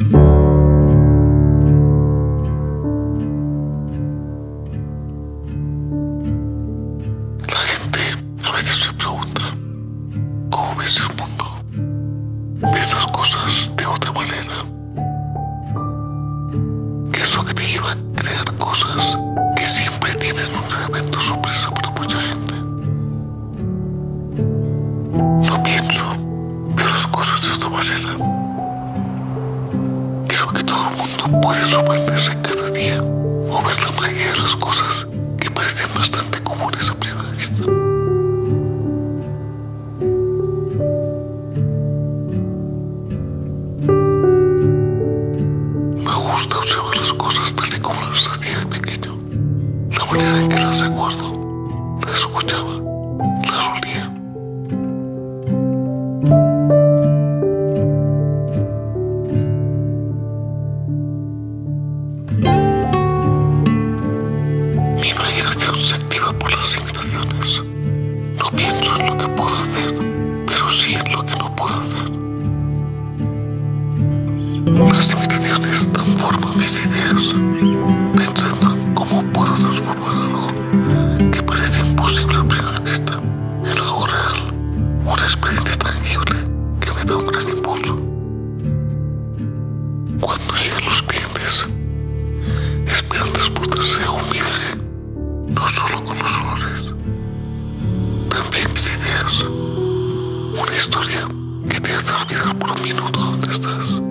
La gente a veces se pregunta ¿Cómo ves el mundo? Esas cosas de otra manera. ¿Qué es lo que te lleva a crear cosas? puedes sorprenderse cada día o ver la magia de las cosas que parecen bastante comunes a primera vista. Me gusta observar las cosas tal y como las hacía de pequeño. La manera en Las imitaciones dan mis ideas, pensando en cómo puedo transformar algo que parece imposible a primera vista en algo real, una experiencia tangible que me da un gran impulso. Cuando llegan los clientes, esperan después de ser un viaje, no solo con los olores, también mis ideas, una historia que te hace olvidar por un minuto dónde estás.